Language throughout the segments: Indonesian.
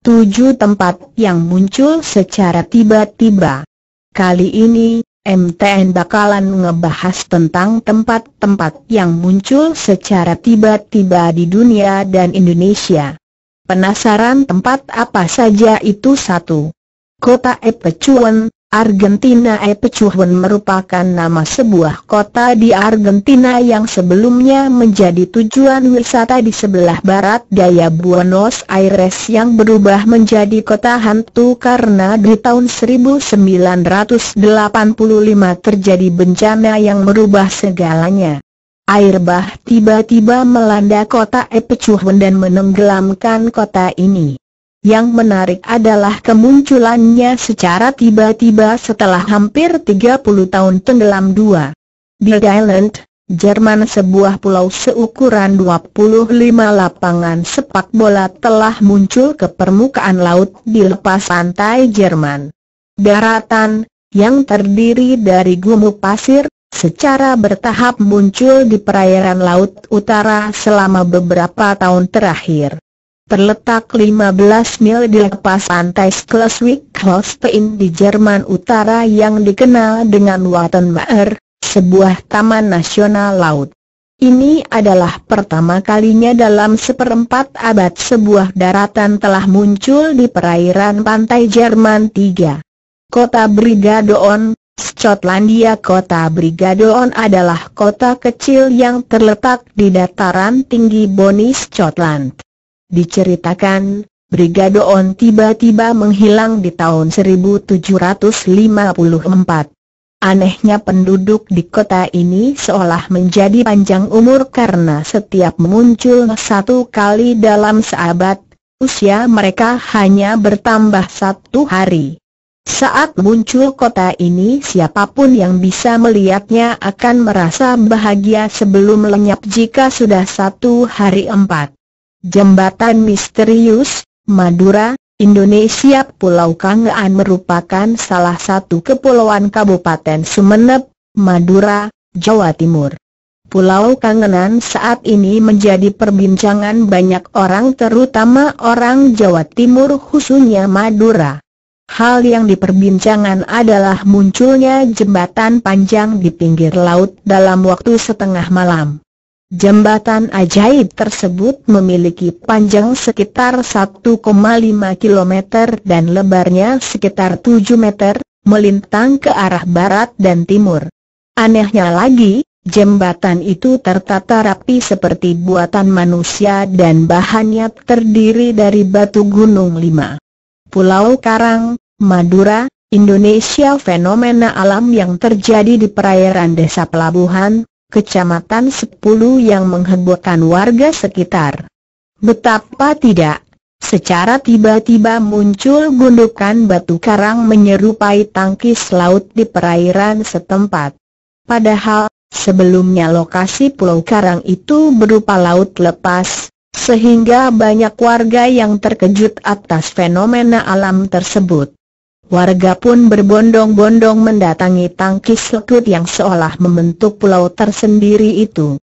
Tujuh tempat yang muncul secara tiba-tiba. Kali ini, MTN bakalan ngebahas tentang tempat-tempat yang muncul secara tiba-tiba di dunia dan Indonesia. Penasaran tempat apa saja itu satu? Kota Epecuan, Argentina Epecuan merupakan nama sebuah kota di Argentina yang sebelumnya menjadi tujuan wisata di sebelah barat daya Buenos Aires yang berubah menjadi kota hantu karena di tahun 1985 terjadi bencana yang merubah segalanya. Air bah tiba-tiba melanda kota Epecuan dan menenggelamkan kota ini. Yang menarik adalah kemunculannya secara tiba-tiba setelah hampir 30 tahun tenggelam dua. Big Island, Jerman sebuah pulau seukuran 25 lapangan sepak bola telah muncul ke permukaan laut di lepas pantai Jerman. Daratan, yang terdiri dari gumuk pasir, secara bertahap muncul di perairan laut utara selama beberapa tahun terakhir terletak 15 mil di lepas pantai Schleswig-Holstein di Jerman Utara yang dikenal dengan Wattenmeer, sebuah taman nasional laut. Ini adalah pertama kalinya dalam seperempat abad sebuah daratan telah muncul di perairan pantai Jerman 3. Kota Brigadoon, Skotlandia Kota Brigadoon adalah kota kecil yang terletak di dataran tinggi Bonnie, Scotland. Diceritakan, Brigade On tiba-tiba menghilang di tahun 1754. Anehnya penduduk di kota ini seolah menjadi panjang umur karena setiap muncul satu kali dalam seabad, usia mereka hanya bertambah satu hari. Saat muncul kota ini siapa pun yang bisa melihatnya akan merasa bahagia sebelum lenyap jika sudah satu hari empat. Jembatan Misterius, Madura, Indonesia Pulau Kangean merupakan salah satu kepulauan Kabupaten Sumeneb, Madura, Jawa Timur. Pulau Kangenan saat ini menjadi perbincangan banyak orang terutama orang Jawa Timur khususnya Madura. Hal yang diperbincangkan adalah munculnya jembatan panjang di pinggir laut dalam waktu setengah malam. Jembatan ajaib tersebut memiliki panjang sekitar 1,5 km dan lebarnya sekitar 7 meter, melintang ke arah barat dan timur. Anehnya lagi, jembatan itu tertata rapi seperti buatan manusia dan bahannya terdiri dari batu gunung lima. Pulau Karang, Madura, Indonesia fenomena alam yang terjadi di perairan desa pelabuhan, kecamatan 10 yang menghebohkan warga sekitar. Betapa tidak, secara tiba-tiba muncul gundukan batu karang menyerupai tangkis laut di perairan setempat. Padahal, sebelumnya lokasi pulau karang itu berupa laut lepas, sehingga banyak warga yang terkejut atas fenomena alam tersebut. Warga pun berbondong-bondong mendatangi tangkis lekut yang seolah membentuk pulau tersendiri itu.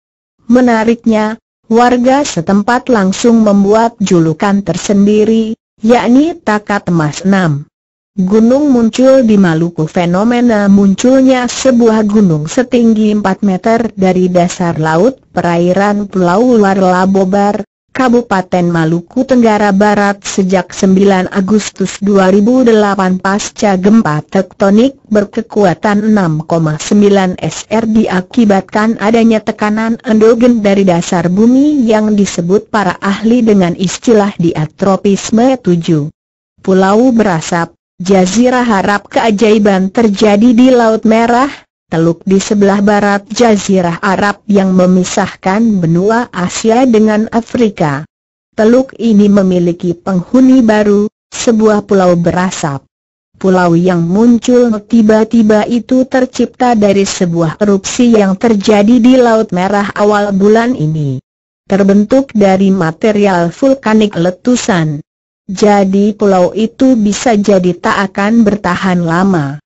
Menariknya, warga setempat langsung membuat julukan tersendiri, yakni Takat Emas 6. Gunung muncul di Maluku fenomena munculnya sebuah gunung setinggi 4 meter dari dasar laut perairan Pulau Warlabobar, Kabupaten Maluku Tenggara Barat sejak 9 Agustus 2008 pasca gempa tektonik berkekuatan 6,9 SR diakibatkan adanya tekanan endogen dari dasar bumi yang disebut para ahli dengan istilah diatropisme 7. Pulau berasap, Jazirah harap keajaiban terjadi di Laut Merah, teluk di sebelah barat Jazirah Arab yang memisahkan benua Asia dengan Afrika. Teluk ini memiliki penghuni baru, sebuah pulau berasap. Pulau yang muncul tiba-tiba itu tercipta dari sebuah erupsi yang terjadi di Laut Merah awal bulan ini. Terbentuk dari material vulkanik letusan. Jadi pulau itu bisa jadi tak akan bertahan lama.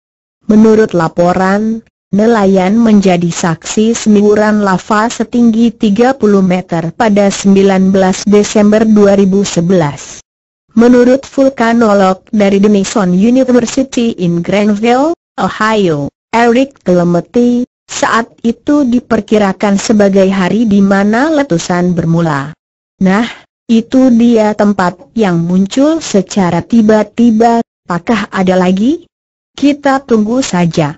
Menurut laporan, Nelayan menjadi saksi semburan lava setinggi 30 meter pada 19 Desember 2011. Menurut vulkanolog dari Denison University in Granville, Ohio, Eric Telemeti, saat itu diperkirakan sebagai hari di mana letusan bermula. Nah, itu dia tempat yang muncul secara tiba-tiba, apakah ada lagi? Kita tunggu saja.